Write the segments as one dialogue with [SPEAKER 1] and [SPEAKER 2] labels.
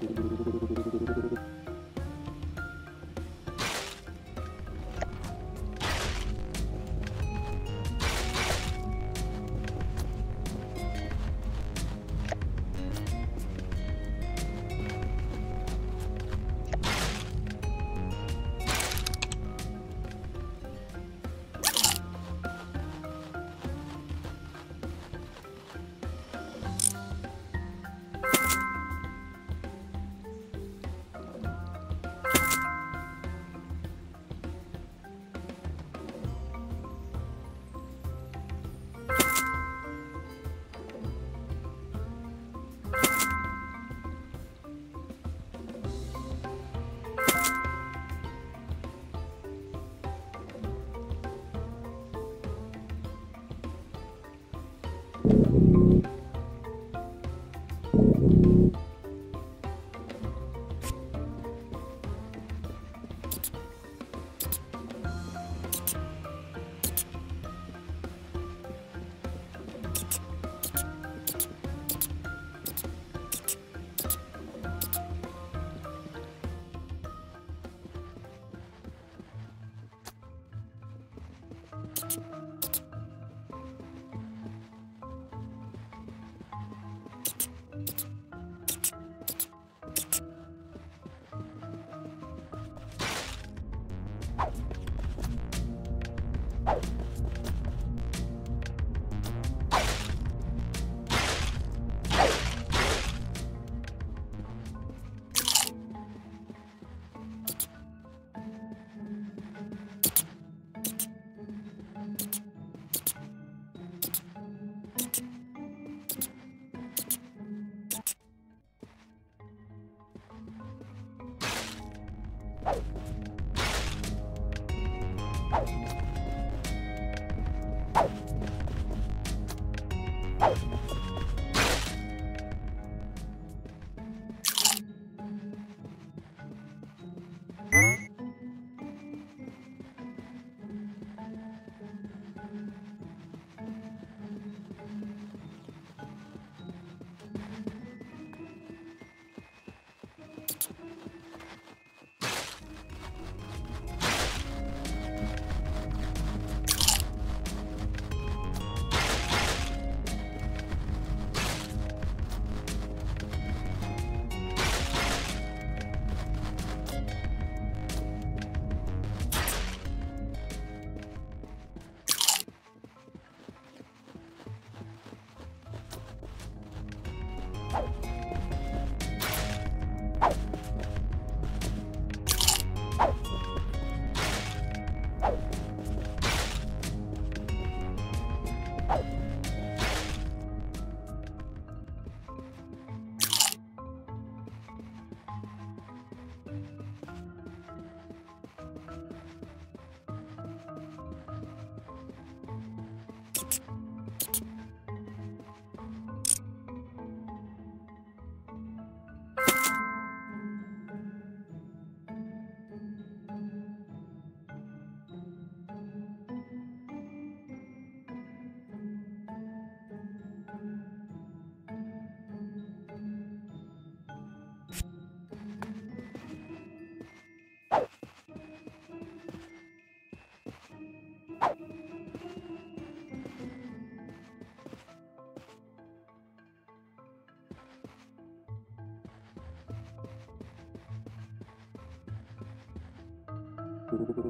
[SPEAKER 1] Thank you.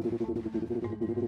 [SPEAKER 1] フフフフフ。